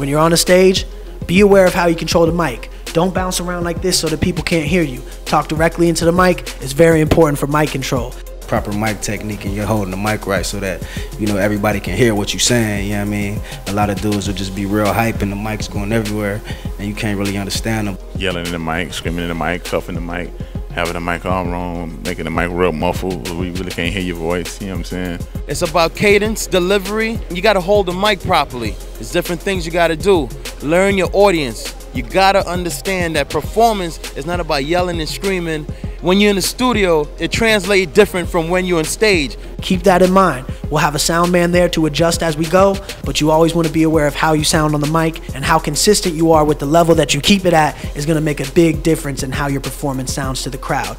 When you're on a stage, be aware of how you control the mic. Don't bounce around like this so that people can't hear you. Talk directly into the mic. It's very important for mic control. Proper mic technique and you're holding the mic right so that, you know, everybody can hear what you're saying, you know what I mean? A lot of dudes will just be real hype and the mic's going everywhere and you can't really understand them. Yelling in the mic, screaming in the mic, cuffing the mic, having the mic all wrong, making the mic real muffled. We really can't hear your voice, you know what I'm saying? It's about cadence, delivery. You gotta hold the mic properly. There's different things you gotta do. Learn your audience. You gotta understand that performance is not about yelling and screaming. When you're in the studio, it translates different from when you're on stage. Keep that in mind. We'll have a sound man there to adjust as we go, but you always want to be aware of how you sound on the mic and how consistent you are with the level that you keep it at is going to make a big difference in how your performance sounds to the crowd.